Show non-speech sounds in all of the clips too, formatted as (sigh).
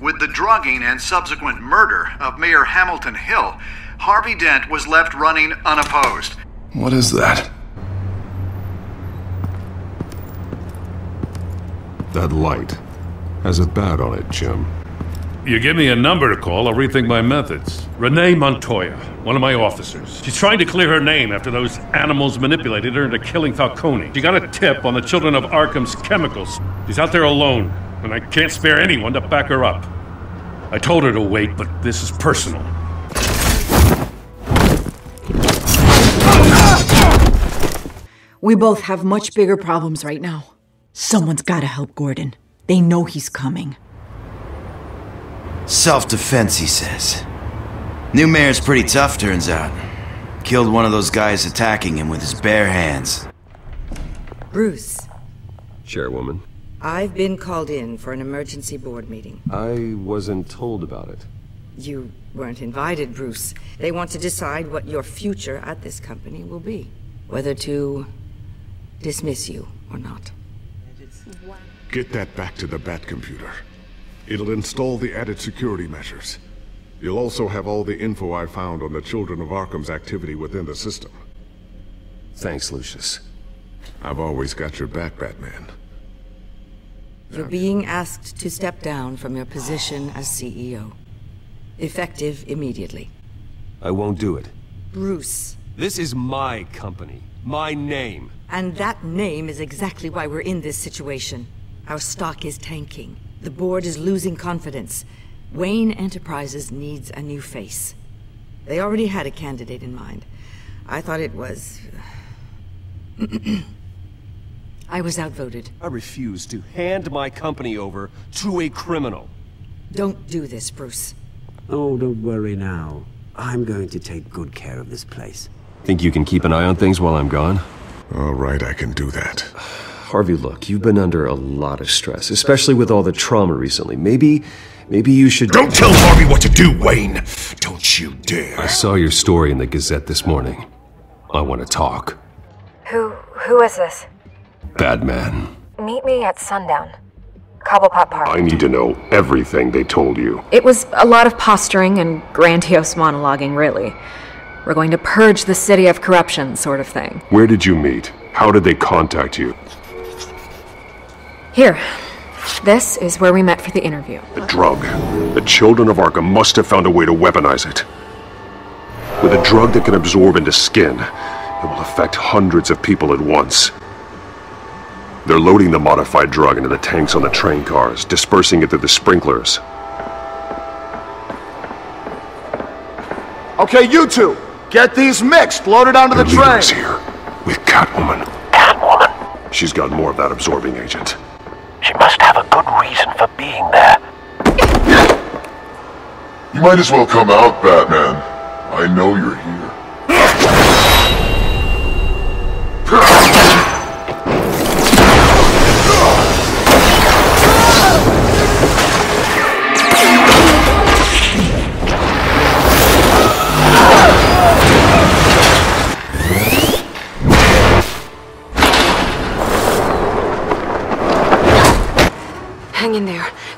With the drugging and subsequent murder of Mayor Hamilton Hill, Harvey Dent was left running unopposed. What is that? That light has a bat on it, Jim. You give me a number to call, I'll rethink my methods. Renee Montoya, one of my officers. She's trying to clear her name after those animals manipulated her into killing Falcone. She got a tip on the children of Arkham's chemicals. She's out there alone, and I can't spare anyone to back her up. I told her to wait, but this is personal. We both have much bigger problems right now. Someone's gotta help Gordon. They know he's coming. Self-defense, he says. New mayor's pretty tough, turns out. Killed one of those guys attacking him with his bare hands. Bruce, Chairwoman, I've been called in for an emergency board meeting. I wasn't told about it. You weren't invited, Bruce. They want to decide what your future at this company will be. Whether to dismiss you or not. Get that back to the Bat computer. It'll install the added security measures. You'll also have all the info I found on the Children of Arkham's activity within the system. Thanks, Lucius. I've always got your back, Batman. You're being asked to step down from your position as CEO. Effective immediately. I won't do it. Bruce. This is my company. My name. And that name is exactly why we're in this situation. Our stock is tanking. The board is losing confidence. Wayne Enterprises needs a new face. They already had a candidate in mind. I thought it was... Uh, (clears throat) I was outvoted. I refuse to hand my company over to a criminal. Don't do this, Bruce. Oh, don't worry now. I'm going to take good care of this place. Think you can keep an eye on things while I'm gone? All right, I can do that. (sighs) Harvey, look, you've been under a lot of stress, especially with all the trauma recently. Maybe, maybe you should... Don't tell Harvey what to do, Wayne! Don't you dare! I saw your story in the Gazette this morning. I want to talk. Who, who is this? Batman. Meet me at sundown. Cobblepot Park. I need to know everything they told you. It was a lot of posturing and grandiose monologuing, really. We're going to purge the city of corruption, sort of thing. Where did you meet? How did they contact you? Here. This is where we met for the interview. The drug. The children of Arkham must have found a way to weaponize it. With a drug that can absorb into skin, it will affect hundreds of people at once. They're loading the modified drug into the tanks on the train cars, dispersing it through the sprinklers. Okay, you two, get these mixed, loaded onto the train. leader is here, with Catwoman. Catwoman? She's got more of that absorbing agent. She must have a good reason for being there. You might as well come out, Batman. I know you're here.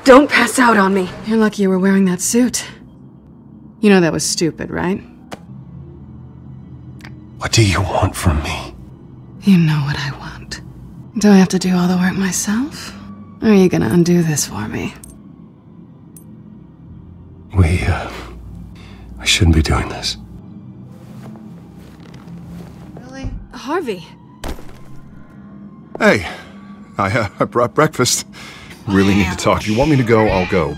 Don't pass out on me. You're lucky you were wearing that suit. You know that was stupid, right? What do you want from me? You know what I want. Do I have to do all the work myself? Or are you gonna undo this for me? We, uh... I shouldn't be doing this. Really? Harvey. Hey, I, uh, I brought breakfast. Really need to talk. You want me to go? I'll go.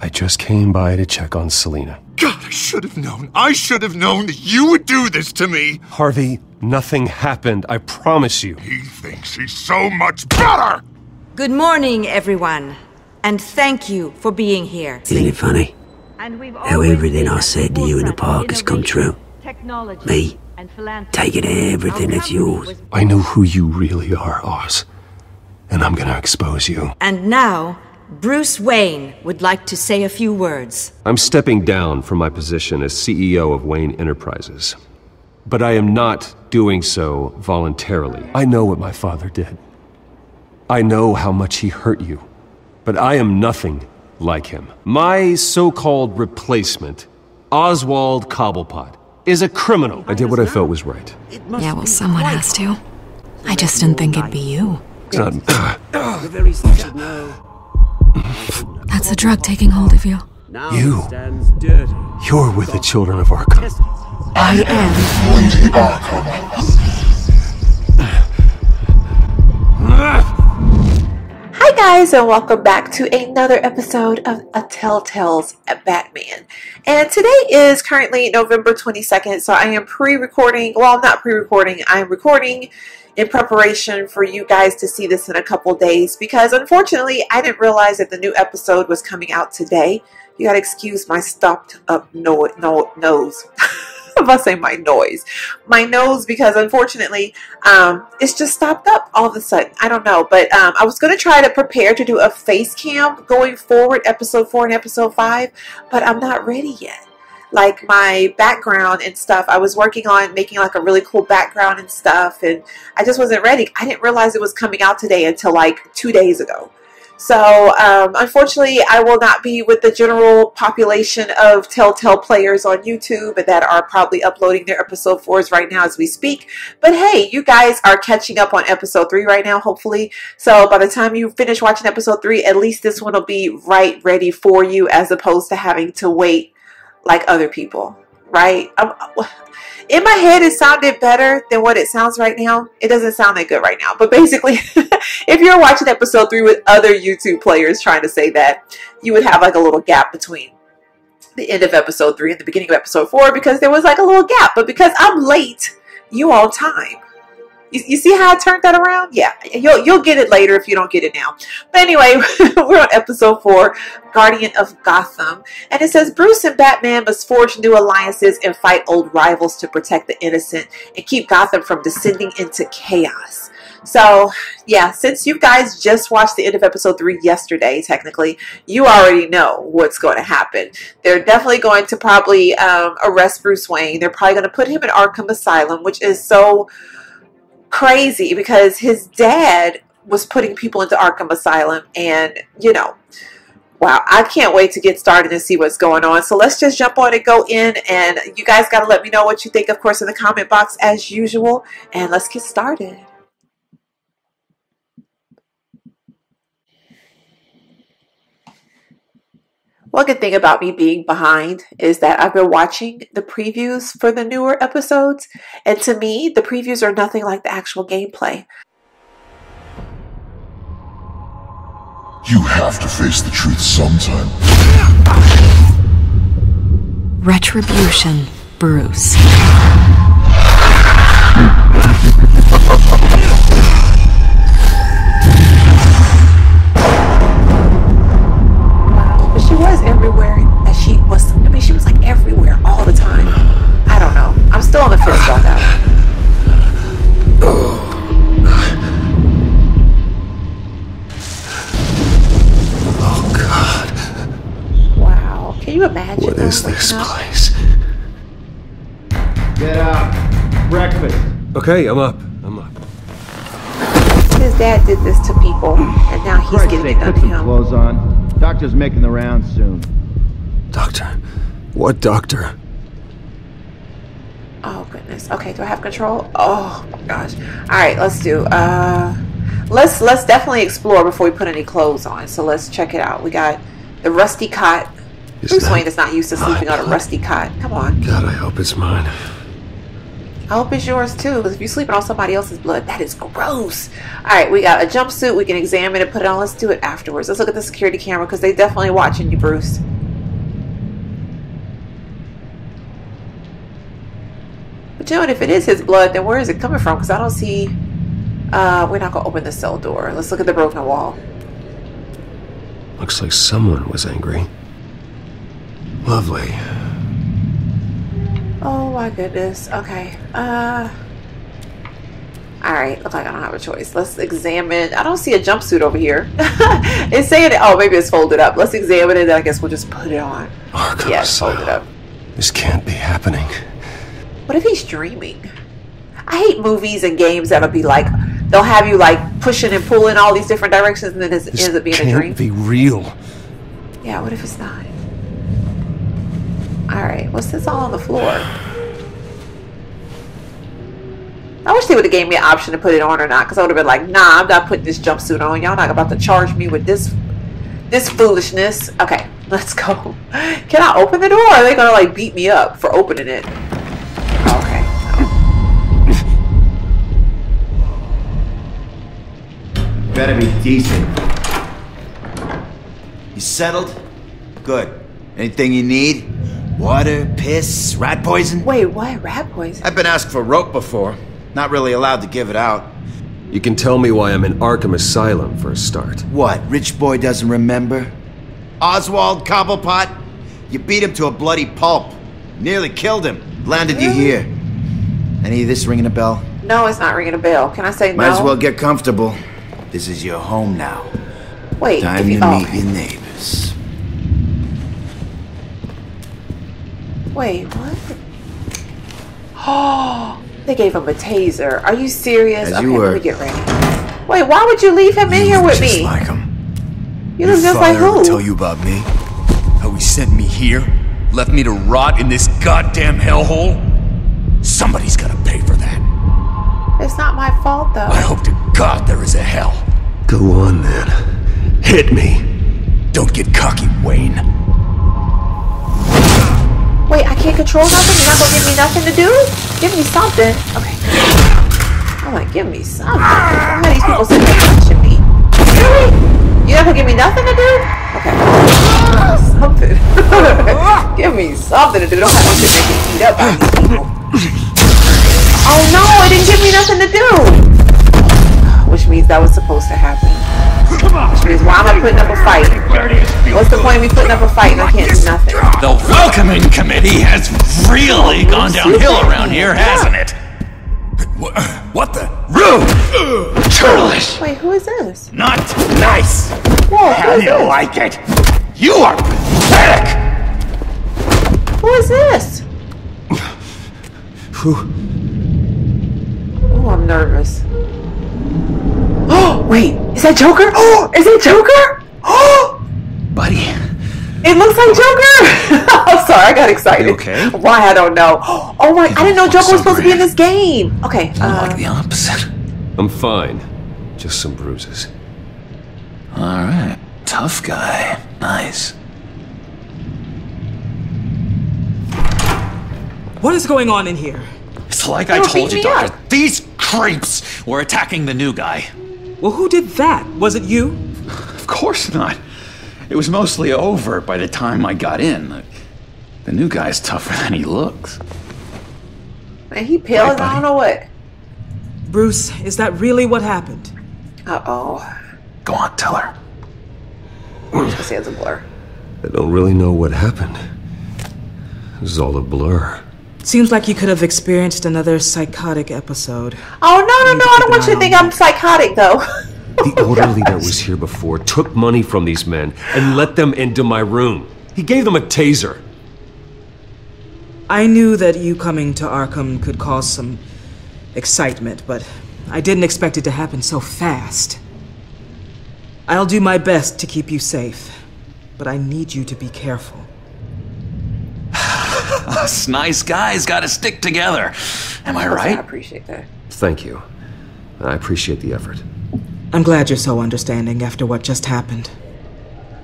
I just came by to check on Selina. God, I should have known. I should have known that you would do this to me. Harvey, nothing happened. I promise you. He thinks he's so much better. Good morning, everyone. And thank you for being here. Isn't it funny? How everything I said to you in the park has come true. Me, taking everything that's yours. I know who you really are, Oz. And I'm gonna expose you. And now, Bruce Wayne would like to say a few words. I'm stepping down from my position as CEO of Wayne Enterprises. But I am not doing so voluntarily. I know what my father did. I know how much he hurt you. But I am nothing like him. My so-called replacement, Oswald Cobblepot, is a criminal. I did what I felt was right. Yeah, well, someone has to. I just didn't think it'd be you. Um, (coughs) That's the drug taking hold of you. you. You're with the children of Arkham. I am. Hi guys and welcome back to another episode of A Telltale's Batman. And today is currently November 22nd, so I am pre-recording, well I'm not pre-recording, I'm recording in preparation for you guys to see this in a couple days because unfortunately I didn't realize that the new episode was coming out today. You gotta excuse my stopped up no, no, nose. (laughs) About to say my noise. My nose because unfortunately um, it's just stopped up all of a sudden. I don't know. But um, I was going to try to prepare to do a face cam going forward, episode 4 and episode 5, but I'm not ready yet. Like my background and stuff, I was working on making like a really cool background and stuff, and I just wasn't ready. I didn't realize it was coming out today until like two days ago. So, um, unfortunately, I will not be with the general population of Telltale players on YouTube that are probably uploading their episode 4s right now as we speak. But hey, you guys are catching up on episode 3 right now, hopefully. So, by the time you finish watching episode 3, at least this one will be right ready for you as opposed to having to wait like other people, right? I'm, in my head it sounded better than what it sounds right now it doesn't sound that good right now but basically (laughs) if you're watching episode 3 with other youtube players trying to say that you would have like a little gap between the end of episode 3 and the beginning of episode 4 because there was like a little gap but because i'm late you all time you, you see how I turned that around? Yeah, you'll, you'll get it later if you don't get it now. But anyway, (laughs) we're on episode 4, Guardian of Gotham. And it says Bruce and Batman must forge new alliances and fight old rivals to protect the innocent and keep Gotham from descending into chaos. So, yeah, since you guys just watched the end of episode 3 yesterday, technically, you already know what's going to happen. They're definitely going to probably um, arrest Bruce Wayne. They're probably going to put him in Arkham Asylum, which is so crazy because his dad was putting people into Arkham Asylum and, you know, wow, I can't wait to get started and see what's going on. So let's just jump on and go in and you guys got to let me know what you think, of course, in the comment box as usual. And let's get started. One good thing about me being behind is that I've been watching the previews for the newer episodes, and to me, the previews are nothing like the actual gameplay. You have to face the truth sometime. Retribution, Bruce. Okay, I'm up. I'm up. His dad did this to people, and now he's Christ's getting sake, it done put to some him. clothes on. Doctor's making the rounds soon. Doctor? What doctor? Oh goodness. Okay, do I have control? Oh my gosh. All right, let's do. Uh, let's let's definitely explore before we put any clothes on. So let's check it out. We got the rusty cot. Bruce Wayne is not used to sleeping on a rusty cot. Come on. God, I hope it's mine. I hope it's yours too. Because if you're sleeping on somebody else's blood, that is gross. All right, we got a jumpsuit. We can examine it, put it on. Let's do it afterwards. Let's look at the security camera because they definitely watching you, Bruce. But you know what? If it is his blood, then where is it coming from? Because I don't see. Uh, we're not gonna open the cell door. Let's look at the broken wall. Looks like someone was angry. Lovely. Oh my goodness. Okay. Uh. All right. Looks like I don't have a choice. Let's examine. I don't see a jumpsuit over here. (laughs) it's saying it. Oh, maybe it's folded up. Let's examine it. Then I guess we'll just put it on. Arkham Yeah, it's folded up. This can't be happening. What if he's dreaming? I hate movies and games that'll be like they'll have you like pushing and pulling all these different directions, and then it ends up being a dream. Can't be real. Yeah, what if it's not? Alright, what's this all on the floor? I wish they would have gave me an option to put it on or not, because I would have been like, nah, I'm not putting this jumpsuit on. Y'all not about to charge me with this this foolishness. Okay, (laughs) let's go. Can I open the door? Or are they gonna like beat me up for opening it? Okay. Better be decent. You settled? Good. Anything you need? Water, piss, rat poison? Wait, why Rat poison? I've been asked for rope before. Not really allowed to give it out. You can tell me why I'm in Arkham Asylum for a start. What, rich boy doesn't remember? Oswald Cobblepot? You beat him to a bloody pulp. Nearly killed him. Landed you here. Any of this ringing a bell? No, it's not ringing a bell. Can I say no? Might as well get comfortable. This is your home now. Wait, Time if to you, meet your neighbors. Wait, what? Oh, (gasps) they gave him a taser. Are you serious? As okay, you let me get ready. Wait, why would you leave him in here with just me? like him. you Your look just like father ever who? tell you about me? How he sent me here? Left me to rot in this goddamn hellhole? Somebody's gotta pay for that. It's not my fault though. I hope to God there is a hell. Go on then. Hit me. Don't get cocky, Wayne. Wait, I can't control nothing? You're not gonna give me nothing to do? Give me something. Okay. I'm like, give me something. Why are these people sitting there punching me? Really? You're not gonna give me nothing to do? Okay. Something. (laughs) give me something to do. Don't have to make me beat up by these people. Oh no, it didn't give me nothing to do. Which means that was supposed to happen. Which why am I putting up a fight? What's the point of me putting up a fight and I can't do nothing? The welcoming committee has really oh, gone downhill around here, hasn't it? What uh, the? Rude! Churlish! Wait, who is this? Not nice! Whoa, who How is do you this? like it? You are pathetic! Who is this? Who? Oh, I'm nervous. Wait, is that Joker? (gasps) Oh, is it Joker? (gasps) Oh, Buddy, it looks like Joker. (laughs) I'm sorry, I got excited. okay? Why I don't know. (gasps) Oh my, I didn't know Joker was supposed to be in this game. Okay, uh, like the opposite. I'm fine. Just some bruises. Alright. Tough guy. Nice. What is going on in here? It's like They I told you, beating me Doctor. These creeps were attacking the new guy. Well, who did that? Was it you? Of course not. It was mostly over by the time I got in. The new guy's tougher than he looks. And he pale as I don't know what. Bruce, is that really what happened? Uh oh. Go on, tell her. I'm just gonna say it's a blur. I don't really know what happened. This is all a blur. Seems like you could have experienced another psychotic episode. Oh no no no! I don't want you to think I'm psychotic though. (laughs) The orderly that was here before took money from these men and let them into my room. He gave them a taser. I knew that you coming to Arkham could cause some excitement, but I didn't expect it to happen so fast. I'll do my best to keep you safe, but I need you to be careful. Us nice guys gotta stick together. Am I right? I appreciate that. Thank you. I appreciate the effort. I'm glad you're so understanding after what just happened.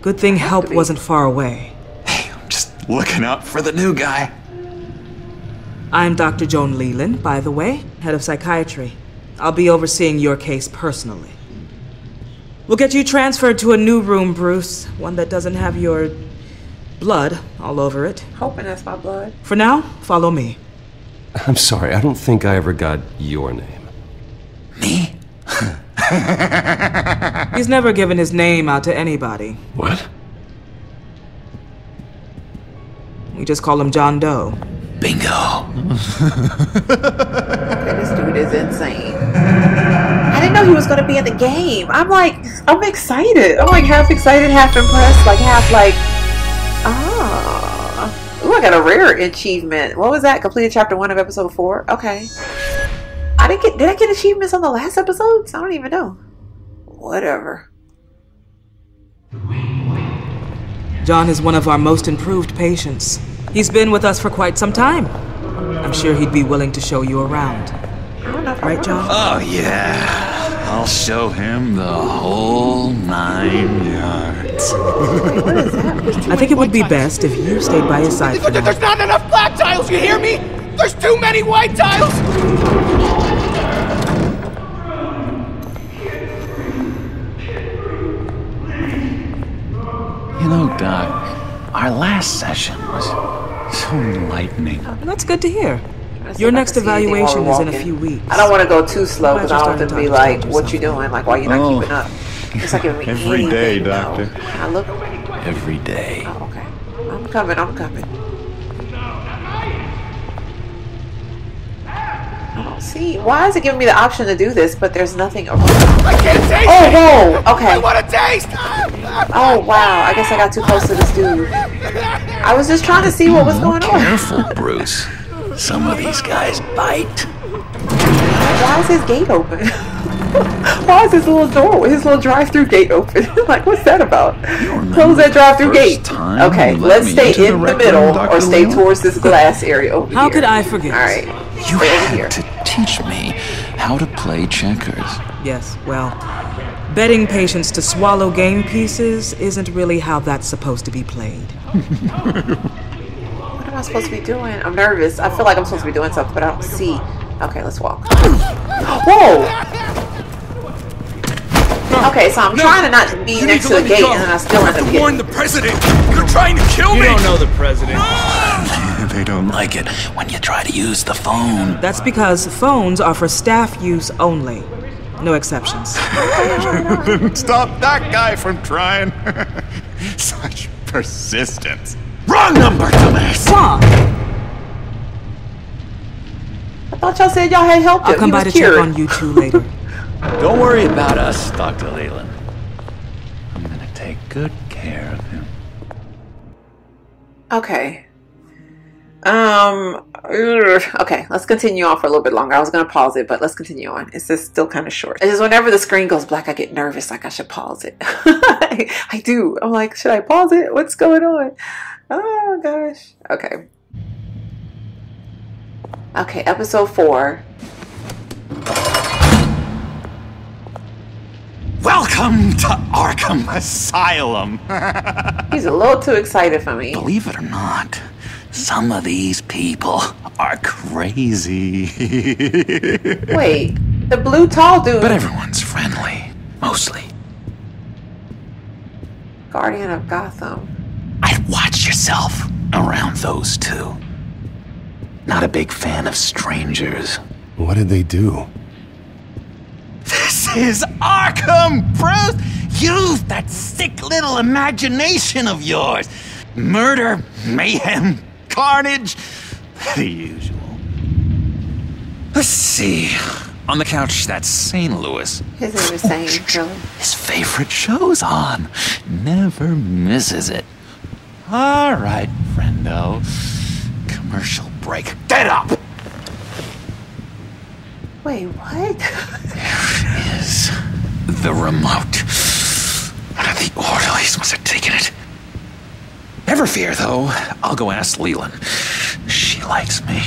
Good thing help wasn't far away. Hey, I'm just looking out for the new guy. I'm Dr. Joan Leland, by the way, head of psychiatry. I'll be overseeing your case personally. We'll get you transferred to a new room, Bruce, one that doesn't have your blood all over it. Hoping that's my blood. For now, follow me. I'm sorry, I don't think I ever got your name. Me? He's never given his name out to anybody. What? We just call him John Doe. Bingo. this dude is insane. I didn't know he was gonna be in the game. I'm like, I'm excited. I'm like half excited, half impressed, like half like, Ooh, I got a rare achievement. What was that? Completed chapter one of episode four. Okay. I didn't get. Did I get achievements on the last episodes? I don't even know. Whatever. John is one of our most improved patients. He's been with us for quite some time. I'm sure he'd be willing to show you around. Right, John? Oh, yeah. I'll show him the whole nine yards. I think it would be best if you stayed by his side for now. There's not enough black tiles, you hear me? There's too many white tiles! You know, Doc, our last session was so enlightening. Uh, that's good to hear. Your next evaluation is in a few weeks. I don't want to go too slow because I don't want them to to be like, what you doing? Like, why you not Oh. keeping up? It's like giving me Every day, anything, though. Doctor. I look, Every day. oh, okay. I'm coming, I'm coming. I don't see. Why is it giving me the option to do this, but there's nothing around? I can't taste Oh, it! whoa, okay. I want to taste! Oh, wow. I guess I got too close to this dude. I was just trying to see what was going on. Careful, Bruce. Some of these guys bite. Why is his gate open? (laughs) (laughs) Why is his little door, his little drive-through gate open? (laughs) like, what's that about? Close that drive-through gate. time Okay, let let's stay into the in the middle room, Dr. or stay Leon? towards this glass area over How here. could I forget? All right. You Stay over had here. to teach me how to play checkers. Yes, well, betting patients to swallow game pieces isn't really how that's supposed to be played. What am I supposed to be doing? I'm nervous. I feel like I'm supposed to be doing something, but I don't see. Okay, let's walk. (gasps) Whoa! Okay, so I'm trying to not be next to the gate, and then I still end up getting. the president! You're trying to kill You me! don't know the president. they don't like it when you try to use the phone. That's because phones are for staff use only. No exceptions. (laughs) Stop that guy from trying. (laughs) Such persistence. Wrong number, dumbass! Wrong! I thought y'all said y'all had helped. I'll come he by was to check on you two later. (laughs) Don't worry about us, Dr. Leland. I'm gonna take good care of him. Okay. Um. (laughs) Okay, let's continue on for a little bit longer. I was gonna pause it, but let's continue on. It's just still kind of short. It's just whenever the screen goes black, I get nervous. Like I should pause it. I, (laughs) I do. I'm like, should I pause it? What's going on? Oh gosh. Okay. Okay, episode four. Welcome to Arkham Asylum. (laughs) He's a little too excited for me. Believe it or not, some of these people are crazy. (laughs) Wait, the blue tall dude, But everyone's friendly, mostly. Guardian of Gotham. I'd watch yourself around those two. Not a big fan of strangers. What did they do? This is Arkham, Bruce! Use that sick little imagination of yours. Murder, mayhem, carnage, the usual. Let's see. On the couch, that's St. Louis. His saying really. His favorite show's on. Never misses it. All right, friendo. Commercial break. Get up! Wait, what? Is the remote. One of the orderlies must have taken it. Never fear, though. I'll go ask Leland. She likes me.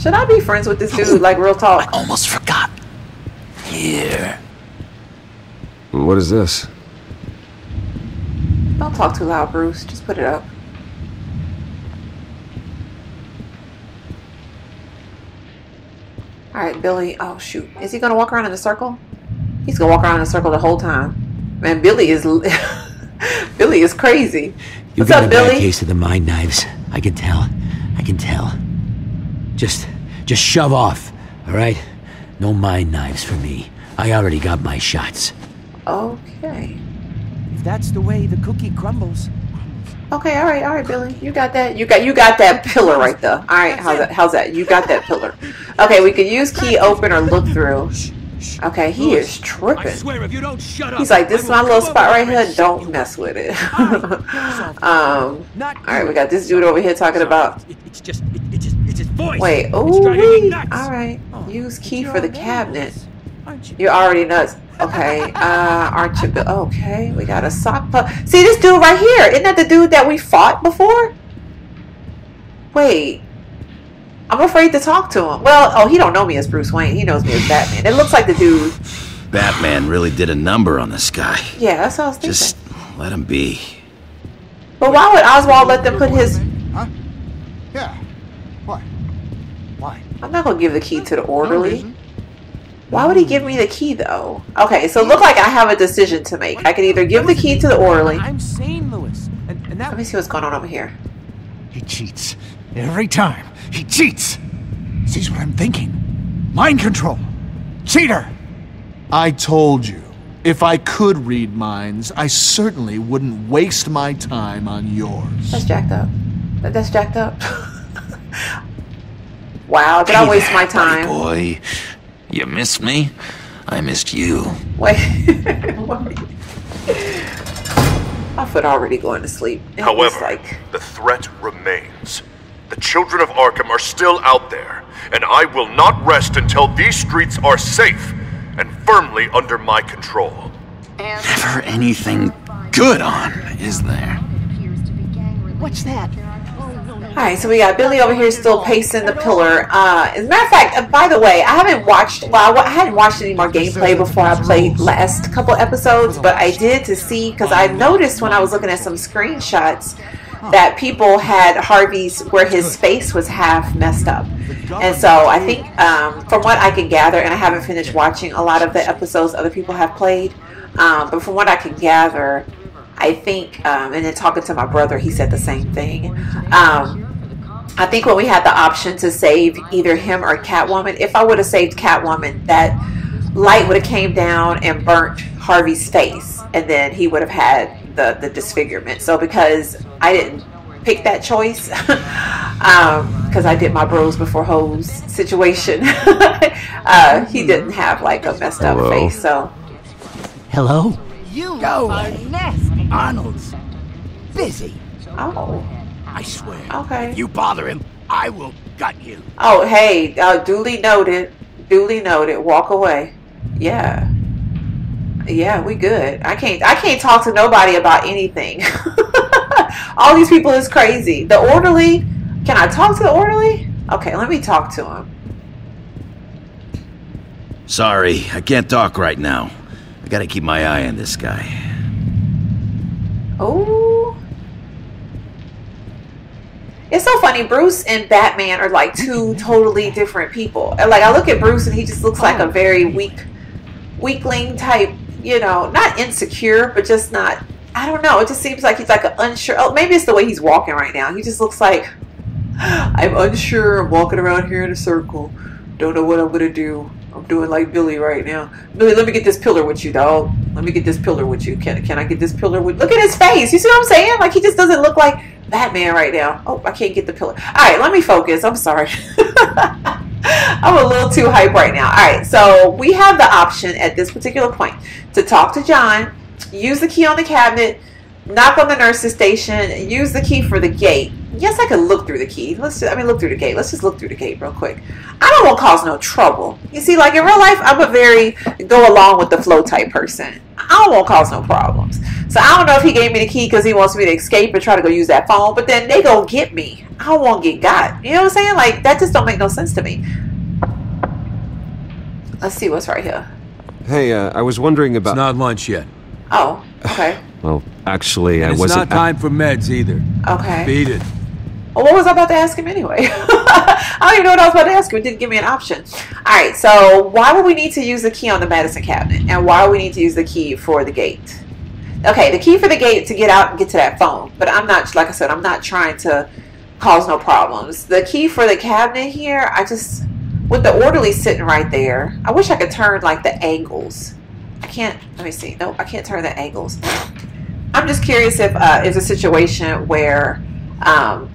Should I be friends with this dude? Like real talk. I almost forgot. Here. What is this? Don't talk too loud, Bruce. Just put it up. All right, Billy. Oh shoot, is he gonna walk around in a circle? He's gonna walk around in a circle the whole time. Man, Billy is (laughs) Billy is crazy. You What's got up, a bad case of the mind knives. I can tell. I can tell. Just, just shove off. All right. No mind knives for me. I already got my shots. Okay. If that's the way the cookie crumbles. Okay, all right, all right, Billy. You got that. You got you got that pillar right there. All right, how's that? How's that? You got that pillar. Okay, we could use key open or look through. Okay, he is tripping. Swear if you don't shut up. He's like, this is my little spot right here. Don't mess with it. (laughs) um, all right, we got this dude over here talking about. It's just, it's just, it's his voice. Wait, oh driving me wait. nuts. All right, use key for the cabinet. You're already nuts. Okay, uh, aren't you? Okay, we got a sock pup. See this dude right here? Isn't that the dude that we fought before? Wait, I'm afraid to talk to him. Well, oh, he don't know me as Bruce Wayne. He knows me as Batman. It looks like the dude. Batman really did a number on this guy. Yeah, that's what I was thinking. Just let him be. But why would Oswald let them put his? Huh? Yeah. What? Why? I'm not gonna give the key to the orderly. Why would he give me the key though? Okay, so look like I have a decision to make. I can either give the key to the orderly. I'm sane, Lewis. And, and that Let me see what's going on over here. He cheats. Every time. He cheats. Sees what I'm thinking. Mind control. Cheater. I told you. If I could read minds, I certainly wouldn't waste my time on yours. That's jacked up. That's jacked up. (laughs) wow, did I waste there, my buddy time? Boy, you missed me. I missed you. Wait. (laughs) my foot already going to sleep. And it's However, like, the threat remains. The children of Arkham are still out there, and I will not rest until these streets are safe and firmly under my control. Never anything good on, is there? What's that? Alright, so we got Billy over here still pacing the pillar. Uh, as a matter of fact, uh, by the way, I haven't watched, well, I hadn't watched any more gameplay before I played last couple episodes, but I did to see, because I noticed when I was looking at some screenshots that people had Harvey's, where his face was half messed up. And so I think, um, from what I can gather, and I haven't finished watching a lot of the episodes other people have played, um, but from what I can gather, I think, um, and then talking to my brother, he said the same thing. Um, I think when we had the option to save either him or Catwoman, if I would have saved Catwoman, that light would have came down and burnt Harvey's face, and then he would have had the the disfigurement. So because I didn't pick that choice, (laughs) because I did my bros before hoes situation, (laughs) uh, he didn't have like a messed up Hello? face. So Hello? You are nasty. Arnold's busy. Oh. I swear. Okay. If you bother him, I will gut you. Oh, hey, uh, duly noted. Duly noted. Walk away. Yeah. Yeah, we good. I can't. I can't talk to nobody about anything. (laughs) All these people is crazy. The orderly. Can I talk to the orderly? Okay, let me talk to him. Sorry, I can't talk right now. I gotta keep my eye on this guy. Oh. It's so funny. Bruce and Batman are like two totally different people. And like I look at Bruce and he just looks like a oh. very weak, weakling type. You know, not insecure, but just not. I don't know. It just seems like he's like an unsure. Oh, maybe it's the way he's walking right now. He just looks like (gasps) I'm unsure. I'm walking around here in a circle. Don't know what I'm gonna do. I'm doing like Billy right now. Billy, let me get this pillar with you, dog. Let me get this pillar with you. Can can I get this pillar with? Look at his face. You see what I'm saying? Like he just doesn't look like Batman right now. Oh, I can't get the pillar. All right, let me focus. I'm sorry. (laughs) I'm a little too hype right now. All right, so we have the option at this particular point to talk to John, use the key on the cabinet, knock on the nurse's station, use the key for the gate. Yes, I could look through the key. Let's just, I mean, look through the gate. Let's just look through the gate real quick. I don't want to cause no trouble. You see, like in real life, I'm a very go along with the flow type person. I don't want to cause no problems. So I don't know if he gave me the key because he wants me to escape and try to go use that phone, but then they go get me. I don't want to get got. You know what I'm saying? Like that just don't make no sense to me. Let's see what's right here. Hey, uh, I was wondering about. It's not lunch yet. Oh, okay. Well, actually, I it's wasn't. It's not time for meds either. Okay. Beat it. Well, what was I about to ask him anyway? (laughs) I don't even know what I was about to ask him. It didn't give me an option. All right, so why would we need to use the key on the medicine cabinet? And why would we need to use the key for the gate? Okay, the key for the gate to get out and get to that phone. But I'm not, like I said, I'm not trying to cause no problems. The key for the cabinet here, I just, with the orderly sitting right there, I wish I could turn like the angles. I can't, let me see. No, I can't turn the angles. I'm just curious if uh, it's a situation where um,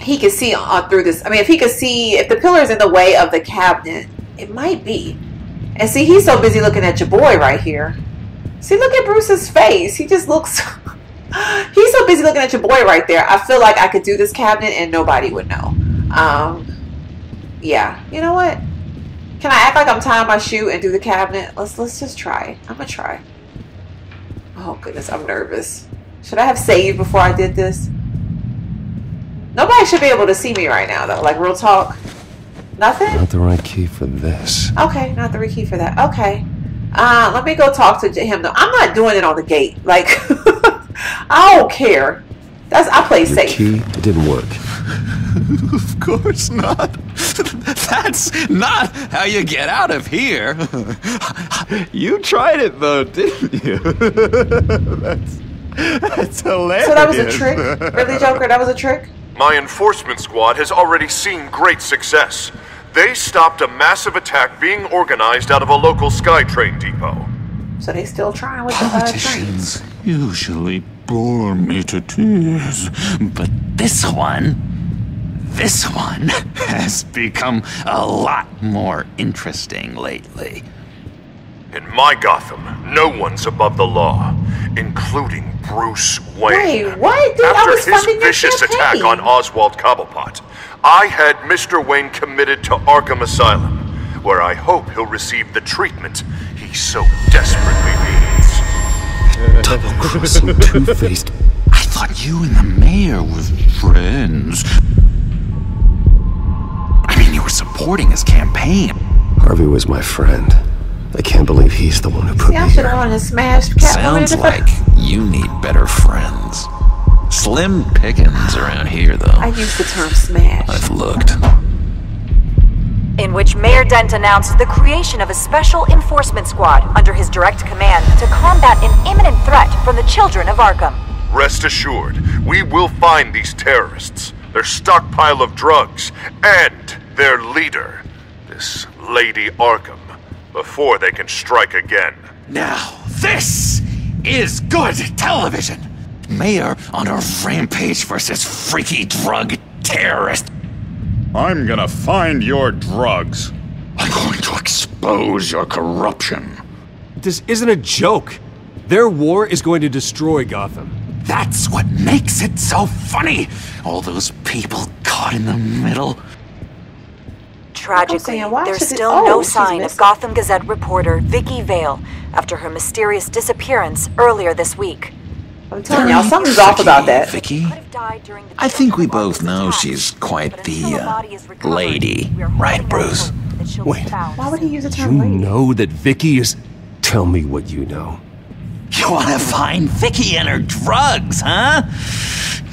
he could see on through this. I mean, if he could see if the pillar is in the way of the cabinet, it might be. And see, he's so busy looking at your boy right here. See, look at Bruce's face. He just looks. (laughs) he's so busy looking at your boy right there. I feel like I could do this cabinet and nobody would know. Um, yeah, you know what? Can I act like I'm tying my shoe and do the cabinet? Let's let's just try. I'm gonna try. Oh goodness, I'm nervous. Should I have saved before I did this? Nobody should be able to see me right now though. Like real talk. Nothing? Not the right key for this. Okay, not the right key for that. Okay. Uh, let me go talk to him though. I'm not doing it on the gate. Like (laughs) I don't care. That's I play Your safe. key it didn't work. (laughs) of course not. (laughs) That's not how you get out of here. (laughs) You tried it though, didn't you? (laughs) that's that's hilarious. So that was a trick? Really, Joker? That was a trick? My enforcement squad has already seen great success. They stopped a massive attack being organized out of a local SkyTrain depot. So they still trying with the uh, trains. Politicians usually bore me to tears, but this one, this one has become a lot more interesting lately. In my Gotham, no one's above the law, including Bruce Wayne. Wait, what? Dude, I After was his funding your vicious attack on Oswald Cobblepot, I had Mr. Wayne committed to Arkham Asylum, where I hope he'll receive the treatment he so desperately needs. Double-crossing, two-faced. I thought you and the mayor were friends. I mean, were supporting his campaign. Harvey was my friend. I can't believe he's the one who put See, I me should here. have a smashed Catwoman in Sounds the (laughs) like you need better friends. Slim pickings around here, though. I use the term smash. I've looked. in which Mayor Dent announced the creation of a special enforcement squad under his direct command to combat an imminent threat from the children of Arkham. Rest assured, we will find these terrorists, their stockpile of drugs, and their leader, this Lady Arkham, before they can strike again. Now, this is good television. Mayor on a rampage versus freaky drug terrorist. I'm gonna find your drugs. I'm going to expose your corruption. This isn't a joke. Their war is going to destroy Gotham. That's what makes it so funny. All those people caught in the middle. Tragically, saying, there's still oh, no she's sign of. Gotham Gazette reporter Vicki Vale after her mysterious disappearance earlier this week. I'm telling y'all, something's off about that. Vicki? I think we both know she's quite the uh, lady, right, Bruce? Wait, Why would he use the you term lady? know that Vicki is. Tell me what you know. You want to find Vicki and her drugs, huh?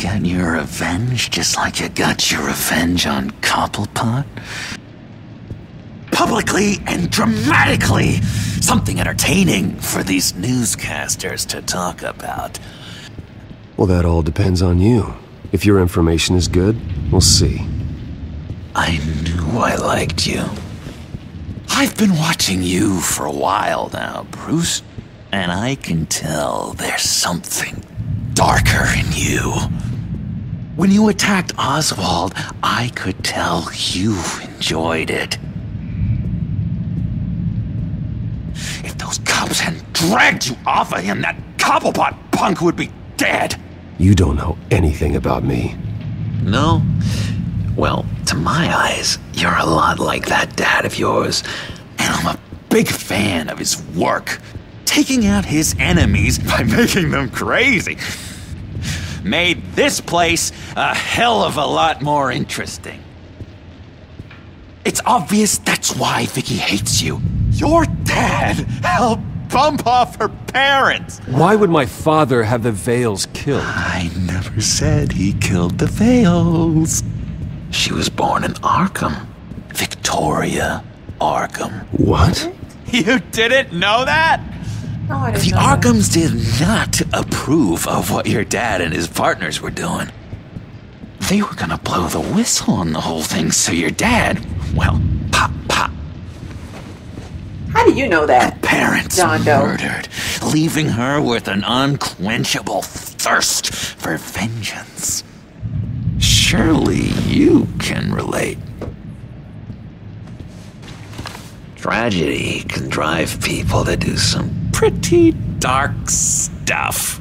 Got your revenge just like you got your revenge on Cobblepot? Publicly and dramatically! Something entertaining for these newscasters to talk about. Well, that all depends on you. If your information is good, we'll see. I knew I liked you. I've been watching you for a while now, Bruce, and I can tell there's something darker in you. When you attacked Oswald, I could tell you enjoyed it. If those cops hadn't dragged you off of him, that Cobblepot punk would be dead. You don't know anything about me. No? Well, to my eyes, you're a lot like that dad of yours. And I'm a big fan of his work. Taking out his enemies (laughs) by making them crazy. Made this place a hell of a lot more interesting. It's obvious that's why Vicki hates you. Your dad helped bump off her parents. Why would my father have the Vales killed? I never said he killed the Vales. She was born in Arkham. Victoria Arkham. What? You didn't know that? No, I didn't The know that. Arkhams did not approve of what your dad and his partners were doing. They were gonna blow the whistle on the whole thing, so your dad, well, pop, pop, How do you know that? parents John Doe. murdered, leaving her with an unquenchable thirst for vengeance. Surely you can relate. Tragedy can drive people to do some pretty dark stuff.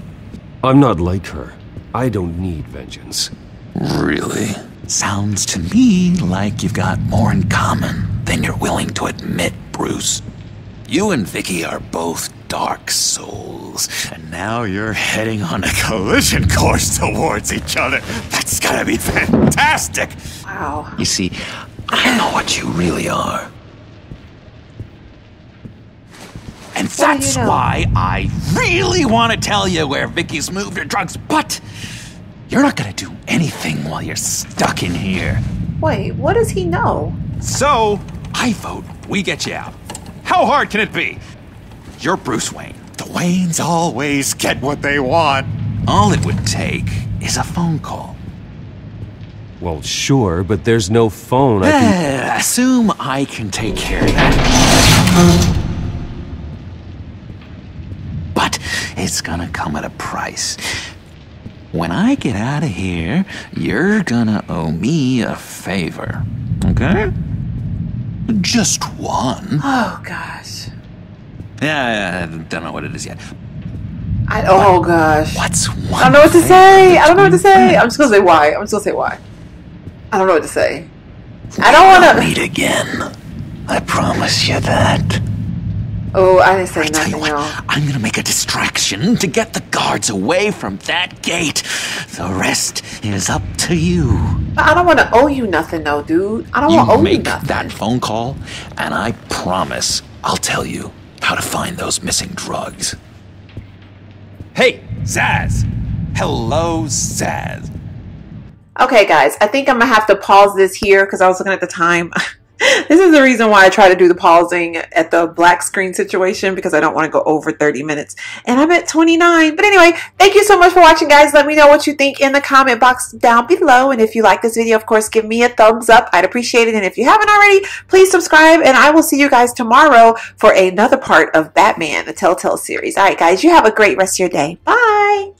I'm not like her. I don't need vengeance. Really? Sounds to me like you've got more in common than you're willing to admit, Bruce. You and Vicki are both dark souls, and now you're heading on a collision course towards each other. That's gotta be fantastic! Wow. You see, I know what you really are. And you that's know? why I really want to tell you where Vicki's moved her drugs, but you're not gonna do anything while you're stuck in here. Wait, what does he know? So, I vote we get you out. How hard can it be? You're Bruce Wayne. The Waynes always get what they want. All it would take is a phone call. Well, sure, but there's no phone. I can... Assume I can take care of that. But it's gonna come at a price. When I get out of here, you're gonna owe me a favor. Okay? Just one. Oh gosh. Yeah, I don't know what it is yet. I oh gosh. What's one I don't know what to say. I don't know what to say. I'm just gonna say why. I'm just gonna say why. I don't know what to say. I don't wanna Meet again. I promise you that. Oh, I didn't say nothing else. I'm gonna make a distraction to get the guards away from that gate. The rest is up to you. I don't wanna owe you nothing though, dude. I don't wanna owe you make that phone call, and I promise I'll tell you how to find those missing drugs. Hey, Zsasz! Hello, Zsasz. Okay, guys, I think I'm gonna have to pause this here because I was looking at the time. (laughs) this is the reason why I try to do the pausing at the black screen situation because I don't want to go over 30 minutes. And I'm at 29. But anyway, thank you so much for watching, guys. Let me know what you think in the comment box down below. And if you like this video, of course, give me a thumbs up. I'd appreciate it. And if you haven't already, please subscribe. And I will see you guys tomorrow for another part of Batman, the Telltale series. All right, guys, you have a great rest of your day. Bye.